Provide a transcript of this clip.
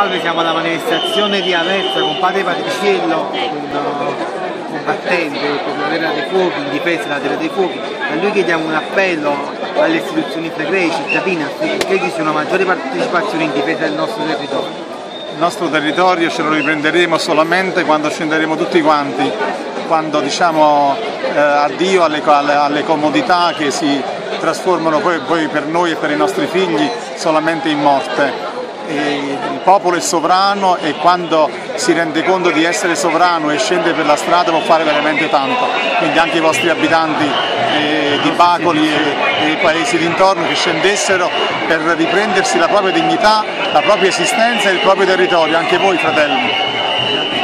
Salve, siamo alla manifestazione di Aversa con padre Patriciello, un combattente per la terra dei fuochi, in difesa della terra dei fuochi. A lui chiediamo un appello alle istituzioni flegrei, cittadine, affinché ci sia una maggiore partecipazione in difesa del nostro territorio. Il nostro territorio ce lo riprenderemo solamente quando scenderemo tutti quanti, quando diciamo eh, addio alle, alle, alle, comodità che si trasformano poi, poi per noi e per i nostri figli solamente in morte il popolo è sovrano e quando si rende conto di essere sovrano e scende per la strada può fare veramente tanto, quindi anche i vostri abitanti eh, di Bacoli e dei paesi dintorno che scendessero per riprendersi la propria dignità, la propria esistenza e il proprio territorio, anche voi fratelli.